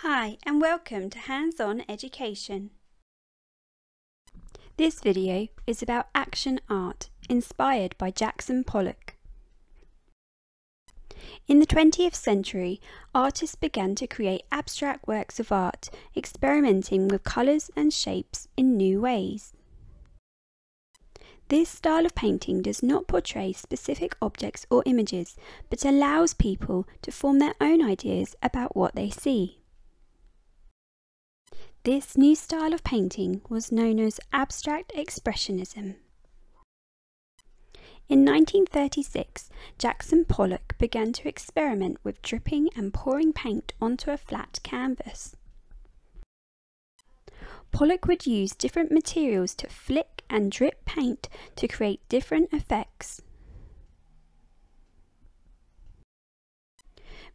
Hi and welcome to Hands-On Education. This video is about action art inspired by Jackson Pollock. In the 20th century, artists began to create abstract works of art, experimenting with colours and shapes in new ways. This style of painting does not portray specific objects or images, but allows people to form their own ideas about what they see. This new style of painting was known as Abstract Expressionism. In 1936, Jackson Pollock began to experiment with dripping and pouring paint onto a flat canvas. Pollock would use different materials to flick and drip paint to create different effects.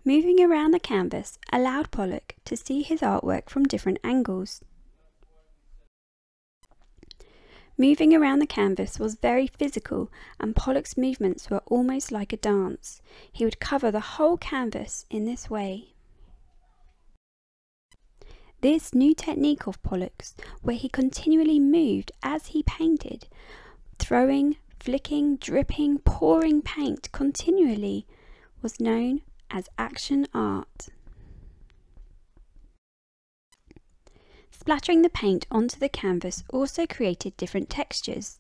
Moving around the canvas allowed Pollock to see his artwork from different angles. Moving around the canvas was very physical and Pollock's movements were almost like a dance. He would cover the whole canvas in this way. This new technique of Pollock's, where he continually moved as he painted, throwing, flicking, dripping, pouring paint continually, was known as action art. Splattering the paint onto the canvas also created different textures.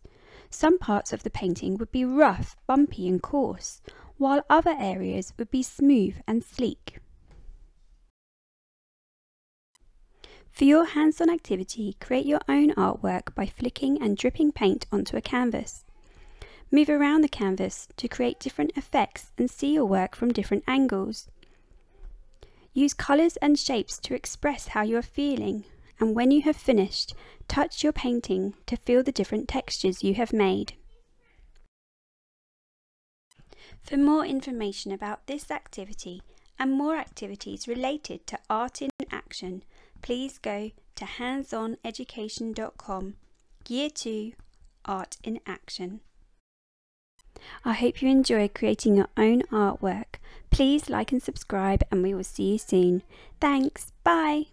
Some parts of the painting would be rough, bumpy and coarse, while other areas would be smooth and sleek. For your hands-on activity, create your own artwork by flicking and dripping paint onto a canvas. Move around the canvas to create different effects and see your work from different angles. Use colours and shapes to express how you are feeling, and when you have finished, touch your painting to feel the different textures you have made. For more information about this activity and more activities related to art in action, please go to handsoneducation.com Year 2 Art in Action. I hope you enjoy creating your own artwork. Please like and subscribe and we will see you soon. Thanks, bye!